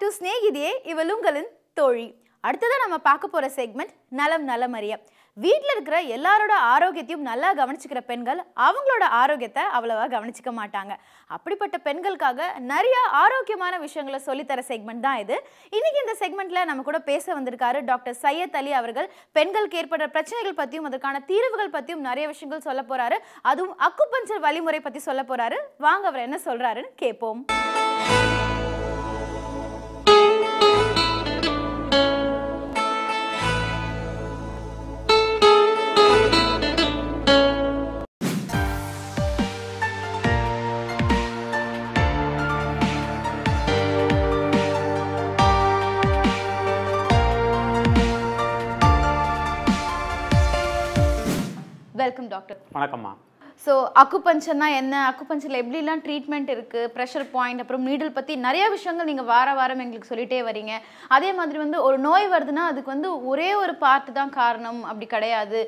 To ஸ்நேகிதியே இவள் உங்களின் தோழி அடுத்ததான் நம்ம பார்க்க போகிற செக்மெண்ட் நலம் நலமறிய. வீட்டில் இருக்கிற எல்லாரோட ஆரோக்கியத்தையும் நல்லா கவனிச்சுக்கிற பெண்கள் அவங்களோட ஆரோக்கியத்தை அவ்வளவா கவனிச்சிக்க மாட்டாங்க. அப்படிப்பட்ட பெண்களுக்காக நிறைய ஆரோக்கியமான விஷயங்களை சொல்லித்தர செக்மெண்ட் தான் இது. இன்னைக்கு இந்த செக்மெண்ட்ல நம்ம கூட பேச வந்திருக்காரு டாக்டர் சையத் அலி அவர்கள். பெண்களுக்கு ஏற்படுற பிரச்சனைகள் பற்றியும் அதற்கான தீர்வுகள் பற்றியும் நிறைய விஷயங்கள் சொல்ல போறாரு. அதுவும் அக்குப்பஞ்சல் வழிமுறை பற்றி சொல்ல போறாரு. வாங்க அவர் என்ன சொல்றாருன்னு கேட்போம் வெல்கம் டாக்டர். வணக்கம்மா. ஸோ அக்குபஞ்சர்னா என்ன? அக்குபஞ்சரில் எப்படிலாம் ட்ரீட்மெண்ட் இருக்குது ப்ரெஷர் பாயிண்ட் அப்புறம் நீடில் பற்றி நிறைய விஷயங்கள் நீங்கள் வார வாரம் எங்களுக்கு சொல்லிட்டே வரீங்க. அதே மாதிரி வந்து ஒரு நோய் வருதுன்னா அதுக்கு வந்து ஒரே ஒரு பார்ட்டு தான் காரணம். அப்படி கிடையாது.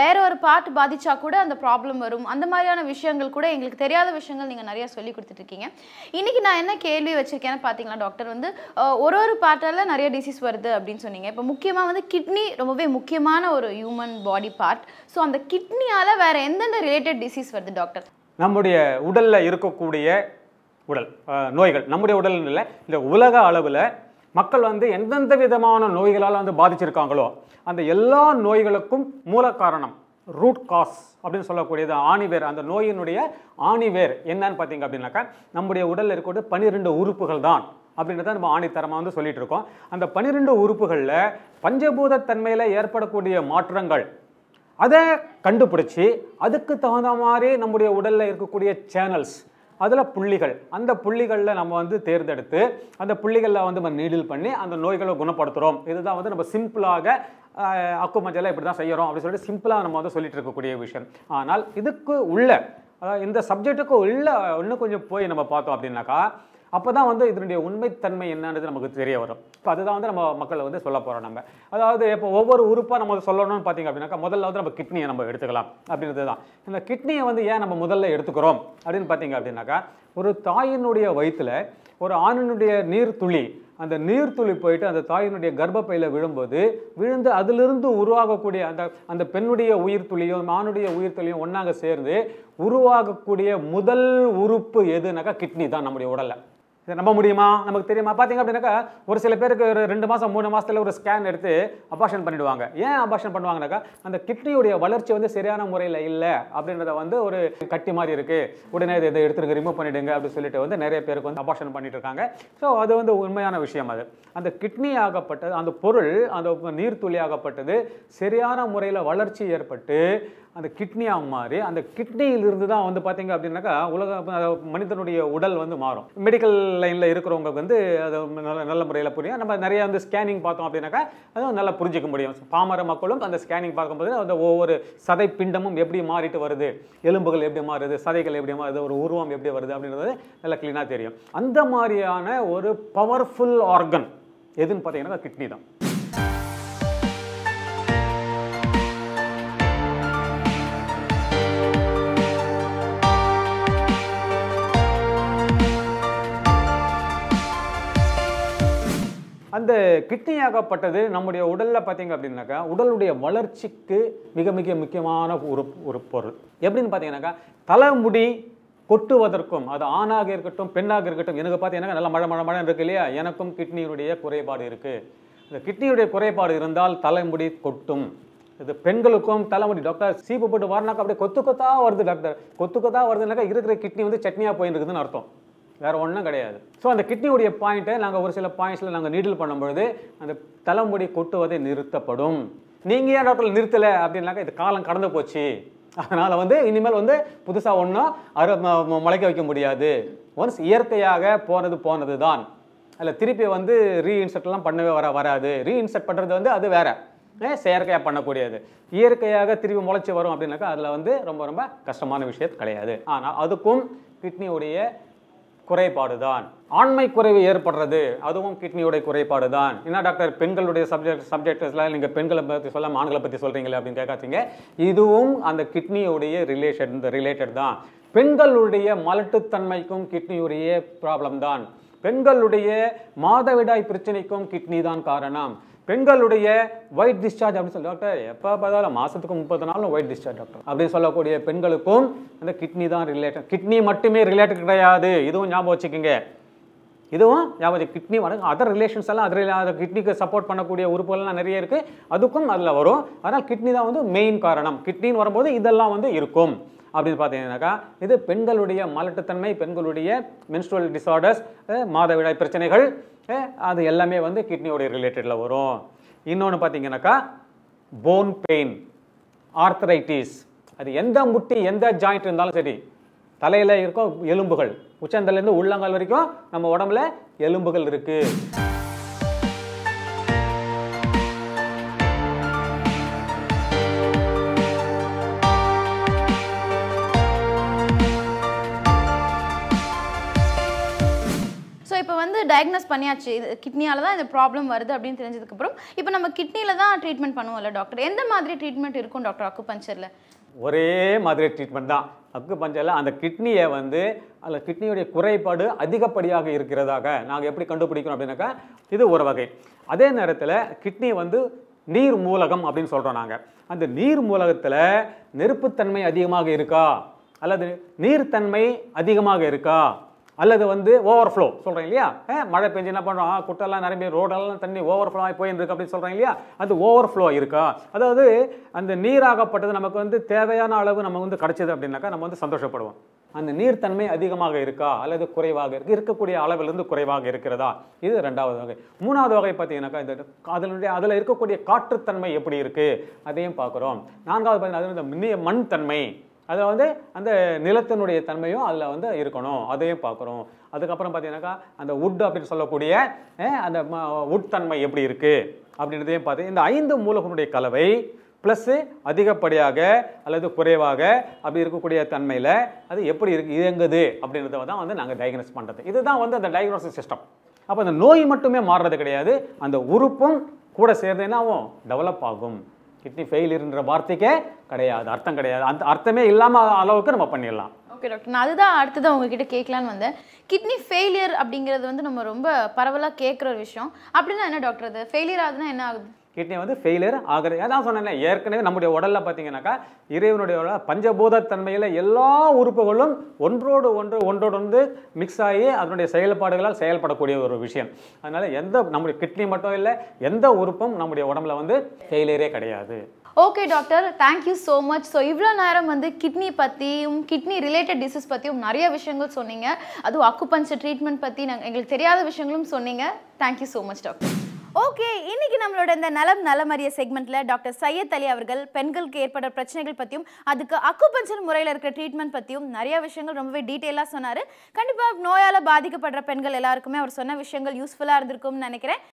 வேற ஒரு பார்ட் பாதிச்சா கூட அந்த ப்ராப்ளம் வரும். அந்த மாதிரியான விஷயங்கள் கூட எங்களுக்கு தெரியாத விஷயங்கள் நீங்கள் நிறையா சொல்லி கொடுத்துட்ருக்கீங்க இன்றைக்கி நான் என்ன கேள்வி வச்சுருக்கேன்னு பார்த்தீங்களா டாக்டர் வந்து ஒரு ஒரு பார்ட்டால் நிறைய டிசீஸ் வருது அப்படின்னு சொன்னீங்க. இப்போ முக்கியமாக வந்து கிட்னி ரொம்பவே முக்கியமான ஒரு ஹியூமன் பாடி பார்ட் ஸோ அந்த கிட்னியால் வேற எந்தெந்த ரிலேட்டட் டிசீஸ் வருது டாக்டர் நம்முடைய உடலில் இருக்கக்கூடிய உடல் நோய்கள் நம்முடைய உடல் இல்லை இந்த உலக அளவில் மக்கள் வந்து எந்தெந்த விதமான நோய்களால் வந்து பாதிச்சிருக்காங்களோ அந்த எல்லா நோய்களுக்கும் மூல காரணம் ரூட் காஸ் அப்படின்னு சொல்லக்கூடியது ஆணிவேர். அந்த நோயினுடைய ஆணிவேர் என்னன்னு பார்த்தீங்க அப்படின்னாக்கா நம்முடைய உடலில் இருக்கக்கூடிய பன்னிரெண்டு உறுப்புகள் தான் அப்படின்றத நம்ம ஆணித்தரமாக வந்து சொல்லிட்டு இருக்கோம். அந்த பன்னிரெண்டு உறுப்புகளில் பஞ்சபூத தன்மையில் ஏற்படக்கூடிய மாற்றங்கள் அதை கண்டுபிடிச்சி அதுக்கு தகுந்த மாதிரி நம்முடைய உடலில் இருக்கக்கூடிய சேனல்ஸ் அதில் புள்ளிகள் அந்த புள்ளிகளில் நம்ம வந்து தேர்ந்தெடுத்து அந்த புள்ளிகளில் வந்து நம்ம நீடில் பண்ணி அந்த நோய்களை குணப்படுத்துகிறோம் இதுதான் வந்து நம்ம சிம்பிளாக அக்குமஞ்சலை இப்படி தான் செய்கிறோம் அப்படின்னு சொல்லிட்டு சிம்பிளாக நம்ம வந்து சொல்லிட்டு இருக்கக்கூடிய விஷயம். ஆனால் இதுக்கு உள்ள அதாவது இந்த சப்ஜெக்ட்டுக்கு உள்ள இன்னும் கொஞ்சம் போய் நம்ம பார்த்தோம் அப்படின்னாக்கா அப்போ தான் வந்து இதனுடைய உண்மைத்தன்மை என்னன்றது நமக்கு தெரிய வரும். இப்போ அதுதான் வந்து நம்ம மக்களை வந்து சொல்ல போகிறோம் நம்ம. அதாவது இப்போ ஒவ்வொரு உறுப்பாக நம்ம சொல்லணும்னு பார்த்தீங்க அப்படின்னாக்கா முதல்ல வந்து நம்ம கிட்னியை நம்ம எடுத்துக்கலாம் அப்படின்றது தான் இந்த கிட்னியை வந்து ஏன் நம்ம முதல்ல எடுத்துக்கிறோம் அப்படின்னு பார்த்தீங்க அப்படின்னாக்கா ஒரு தாயினுடைய வயிற்றில் ஒரு ஆணினுடைய நீர்த்துளி அந்த நீர்த்துளி போயிட்டு அந்த தாயினுடைய கர்ப்பப்பையில் விழும்போது விழுந்து அதிலிருந்து உருவாகக்கூடிய அந்த அந்த பெண்ணுடைய உயிர் துளியும் ஆணுடைய உயிர் துளியும் ஒன்றாக சேர்ந்து உருவாகக்கூடிய முதல் உறுப்பு எதுனாக்கா கிட்னி தான் நம்முடைய உடலை இதை நம்ப முடியுமா? நமக்கு தெரியுமா? பார்த்தீங்க அப்படின்னாக்கா ஒரு சில பேருக்கு ஒரு ரெண்டு மாதம் மூணு மாதத்தில் ஒரு ஸ்கேன் எடுத்து அபாஷன் பண்ணிடுவாங்க. ஏன் அபாஷன் பண்ணுவாங்கனாக்கா அந்த கிட்னியுடைய வளர்ச்சி வந்து சரியான முறையில் இல்லை அப்படின்றத வந்து ஒரு கட்டி மாதிரி இருக்குது உடனே இதை இதை எடுத்துருக்கு ரிமூவ் பண்ணிடுங்க அப்படின்னு சொல்லிட்டு வந்து நிறைய பேருக்கு வந்து அபாஷன் பண்ணிட்டு இருக்காங்க ஸோ அது வந்து உண்மையான விஷயம் அது. அந்த கிட்னி ஆகப்பட்டது அந்த பொருள் அந்த நீர்த்துளி ஆகப்பட்டது சரியான முறையில் வளர்ச்சி ஏற்பட்டு அந்த கிட்னியாக மாறி அந்த கிட்னியிலிருந்து தான் வந்து பார்த்தீங்க அப்படின்னாக்கா உலக மனிதனுடைய உடல் வந்து மாறும். மெடிக்கல் லைனில் இருக்கிறவங்க வந்து அது நல்ல நல்ல முறையில் புரியும் நம்ம நிறைய வந்து ஸ்கேனிங் பார்த்தோம் அப்படின்னாக்கா அதுவும் நல்லா புரிஞ்சிக்க முடியும். பாமர மக்களும் அந்த ஸ்கேனிங் பார்க்கும்போது அந்த ஒவ்வொரு சதை பிண்டமும் எப்படி மாறிட்டு வருது எலும்புகள் எப்படி மாறுது சதைகள் எப்படி மாறுது ஒரு உருவம் எப்படி வருது அப்படின்றது நல்லா க்ளீனாக தெரியும். அந்த மாதிரியான ஒரு பவர்ஃபுல் ஆர்கன் எதுன்னு பார்த்தீங்கன்னா கிட்னி தான். அந்த கிட்னியாகப்பட்டது நம்முடைய உடலில் பார்த்தீங்க அப்படின்னாக்கா உடலுடைய வளர்ச்சிக்கு மிக மிக முக்கியமான ஒரு ஒரு பொருள். எப்படின்னு பார்த்தீங்கன்னாக்கா தலைமுடி கொட்டுவதற்கும் அது ஆணாக இருக்கட்டும் பெண்ணாக இருக்கட்டும் எனக்கு பார்த்தீங்கன்னா நல்லா மழை மழை மழை இருக்கு இல்லையா? எனக்கும் கிட்னியுடைய குறைபாடு இருக்குது இந்த கிட்னியுடைய குறைபாடு இருந்தால் தலைமுடி கொட்டும். இது பெண்களுக்கும் தலைமுடி டாக்டர் சீப்பு போட்டு வரனாக்கா அப்படியே கொத்து கொத்தா வருது டாக்டர் கொத்து கொத்தா வருதுனாக்கா இருக்கிற கிட்னி வந்து சட்னியாக போயிருக்குதுன்னு அர்த்தம். வேறு ஒன்றும் கிடையாது. ஸோ அந்த கிட்னியுடைய பாயிண்ட்டை நாங்கள் ஒரு சில பாயிண்ட்ஸில் நாங்கள் நீடில் பண்ணும்பொழுது அந்த தலைமுடி கொட்டுவதை நிறுத்தப்படும். நீங்கள் ஏன் டாக்டர் நிறுத்தலை? அப்படின்னாக்கா இது காலம் கடந்து போச்சு. அதனால் வந்து இனிமேல் வந்து புதுசாக ஒன்றும் அரு முளைக்க வைக்க முடியாது. ஒன்ஸ் இயற்கையாக போனது போனது தான் அதில் திருப்பி வந்து ரீஇன்செர்ட்லாம் பண்ணவே வர வராது. ரீஇன்செர்ட் பண்ணுறது வந்து அது வேறு. செயற்கையாக பண்ணக்கூடியது. இயற்கையாக திருப்பி முளைச்சி வரும் அப்படின்னாக்கா அதில் வந்து ரொம்ப ரொம்ப கஷ்டமான விஷயம் கிடையாது. ஆனால் அதுக்கும் கிட்னியுடைய குறைபாடு தான் ஆண்மை குறைவு ஏற்படுறது அதுவும் கிட்னியோட குறைபாடு தான் என்ன டாக்டர்? பெண்களுடைய சப்ஜெக்ட் சப்ஜெக்ட்ஸில் நீங்கள் பெண்களை பற்றி சொல்ல ஆண்களை பற்றி சொல்கிறீங்களே அப்படின்னு கேட்காதீங்க. இதுவும் அந்த கிட்னியோடைய ரிலேஷன் ரிலேட்டட் தான். பெண்களுடைய மலட்டுத்தன்மைக்கும் கிட்னியுடைய ப்ராப்ளம் தான். பெண்களுடைய மாதவிடாய் பிரச்சனைக்கும் கிட்னி தான் காரணம். பெண்களுடைய ஒயிட் டிஸ்சார்ஜ் அப்படின்னு சொல்லி டாக்டர் எப்போ பார்த்தாலும் மாதத்துக்கு முப்பது நாளும் ஒயிட் டிஸ்சார்ஜ் டாக்டர் அப்படின்னு சொல்லக்கூடிய பெண்களுக்கும் அந்த கிட்னி தான் ரிலேட்டட் கிட்னி மட்டுமே ரிலேட்டட் கிடையாது. இதுவும் ஞாபகம் வச்சுக்கோங்க. இதுவும் ஞாபகம் கிட்னி வணக்கம் அதர் ரிலேஷன்ஸ் எல்லாம் அதில் அந்த கிட்னிக்கு சப்போர்ட் பண்ணக்கூடிய உறுப்புகள்லாம் நிறைய இருக்குது அதுக்கும் அதில் வரும். அதனால் கிட்னி தான் வந்து மெயின் காரணம். கிட்னின்னு வரும்போது இதெல்லாம் வந்து இருக்கும். அப்படின்னு பார்த்தீங்கன்னாக்கா இது பெண்களுடைய மலட்டுத்தன்மை பெண்களுடைய மென்ஸ்ட்ரல் டிசார்டர்ஸ் மாதவிடாய் பிரச்சனைகள் அது எல்லாமே வந்து கிட்னியோடைய ரிலேட்டடில் வரும். இன்னொன்று பார்த்தீங்கன்னாக்கா போன் பெயின் ஆர்த்தரைட்டிஸ் அது எந்த முட்டி எந்த ஜாயிண்ட் இருந்தாலும் சரி தலையில் இருக்கும் எலும்புகள். உச்சந்தலேருந்து உள்ளங்கால் வரைக்கும் நம்ம உடம்புல எலும்புகள் இருக்குது இப்போ வந்து டயக்னோஸ் பண்ணியாச்சு. இது கிட்னியால தான் இந்த ப்ராப்ளம் வருது அப்படின்னு தெரிஞ்சதுக்கப்புறம் இப்போ நம்ம கிட்னியில் தான் ட்ரீட்மெண்ட் பண்ணுவோம்ல டாக்டர் எந்த மாதிரி ட்ரீட்மெண்ட் இருக்கும் டாக்டர் அக்குபஞ்சரில் ஒரே மாதிரி ட்ரீட்மெண்ட் தான். அக்கு பஞ்சரில் அந்த கிட்னியை வந்து அதில் கிட்னியுடைய குறைபாடு அதிகப்படியாக இருக்கிறதாக நாங்கள் எப்படி கண்டுபிடிக்கிறோம் அப்படின்னாக்கா இது ஒரு வகை. அதே நேரத்தில் கிட்னி வந்து நீர் மூலகம் அப்படின்னு சொல்கிறோம் நாங்கள் அந்த நீர் மூலகத்தில் நெருப்புத்தன்மை அதிகமாக இருக்கா? அல்லது நீர்த்தன்மை அதிகமாக இருக்கா? அல்லது வந்து ஓவர்ஃப்ளோ சொல்கிறேன் இல்லையா? மழை பெஞ்சு என்ன பண்ணுறோம் குட்டெல்லாம் நிரம்பி ரோடெல்லாம் தண்ணி ஓவர்ஃப்ளோ ஆகி போயிருக்கு அப்படின்னு சொல்கிறேன் இல்லையா? அது ஓவர்ஃப்ளோ இருக்கா? அதாவது அந்த நீராகப்பட்டது நமக்கு வந்து தேவையான அளவு நம்ம வந்து கிடைச்சது அப்படின்னாக்கா நம்ம வந்து சந்தோஷப்படுவோம். அந்த நீர்த்தன்மை அதிகமாக இருக்கா? அல்லது குறைவாக இருக்கு? இருக்கக்கூடிய அளவிலிருந்து குறைவாக இருக்கிறதா? இது ரெண்டாவது வகை. மூணாவது வகை பார்த்தீங்கன்னாக்கா இந்த அதனுடைய அதில் இருக்கக்கூடிய காற்றுத்தன்மை எப்படி இருக்குது அதையும் பார்க்குறோம். நான்காவது பார்த்தீங்கன்னா அது மண் தன்மை அதில் வந்து அந்த நிலத்தினுடைய தன்மையும் அதில் வந்து இருக்கணும். அதையும் பார்க்குறோம். அதுக்கப்புறம் பார்த்தீங்கன்னாக்கா அந்த உட் அப்படின்னு சொல்லக்கூடிய அந்த உட் தன்மை எப்படி இருக்குது அப்படின்றதையும் பார்த்து இந்த ஐந்து மூலகனுடைய கலவை ப்ளஸ்ஸு அதிகப்படியாக அல்லது குறைவாக அப்படி இருக்கக்கூடிய தன்மையில் அது எப்படி இருக்கு இயங்குது அப்படின்றத தான் வந்து நாங்கள் டயக்னோஸ் பண்ணுறது இதுதான் வந்து அந்த டயக்னோசிஸ் சிஸ்டம் அப்போ அந்த நோய் மட்டுமே மாறுறது கிடையாது. அந்த உறுப்பும் கூட சேர்ந்து என்னாகும் டெவலப் ஆகும். கிட்னி ஃபெயிலியர்ன்ற வார்த்தைக்கே கிடையாது. அர்த்தம் கிடையாது. அந்த அர்த்தமே இல்லாமல் அளவுக்கு நம்ம பண்ணிடலாம். ஓகே டாக்டர் நான் அதுதான் அடுத்ததான் உங்ககிட்ட கேட்கலான்னு வந்தேன். கிட்னி ஃபெயிலியர் அப்படிங்கிறது வந்து நம்ம ரொம்ப பரவலாக கேட்குற ஒரு விஷயம். அப்படின்னா என்ன டாக்டர் அது? ஃபெயிலியர் ஆகுதுன்னா என்ன ஆகுது? கிட்னி வந்து ஃபெயிலியர் ஆகிறது அதான் சொன்னேன் ஏற்கனவே நம்முடைய உடலில் பார்த்தீங்கன்னாக்கா இறைவனுடைய பஞ்சபூத தன்மையில் எல்லா உறுப்புகளும் ஒன்றோடு ஒன்று ஒன்றோடு வந்து மிக்ஸ் ஆகி அதனுடைய செயல்பாடுகளால் செயல்படக்கூடிய ஒரு விஷயம். அதனால் எந்த நம்முடைய கிட்னி மட்டும் இல்லை எந்த உறுப்பும் நம்முடைய உடம்புல வந்து ஃபெயிலியரே கிடையாது. Okay doctor thank you so much so இவ்வளோ நேரம் வந்து கிட்னி பற்றியும் கிட்னி ரிலேட்டட் டிசீஸ் பற்றியும் நிறைய விஷயங்கள் சொன்னீங்க. அதுவும் அக்குபஞ்சர் ட்ரீட்மெண்ட் பற்றி நாங்கள் எங்களுக்கு தெரியாத விஷயங்களும் சொன்னீங்க. Thank you so much doctor okay இன்னைக்கு நம்மளோட இந்த நலம் நலமறிய செக்மெண்ட்ல டாக்டர் சையத் அலி அவர்கள் பெண்களுக்கு ஏற்படுற பிரச்சனைகள் பற்றியும் அதுக்கு அக்குபஞ்சர் முறையில் இருக்கிற ட்ரீட்மெண்ட் பற்றியும் நிறைய விஷயங்கள் ரொம்பவே டீட்டெயிலாக சொன்னார். கண்டிப்பாக நோயால் பாதிக்கப்படுற பெண்கள் எல்லாருக்குமே அவர் சொன்ன விஷயங்கள் யூஸ்ஃபுல்லாக இருந்திருக்கும்னு நினைக்கிறேன்.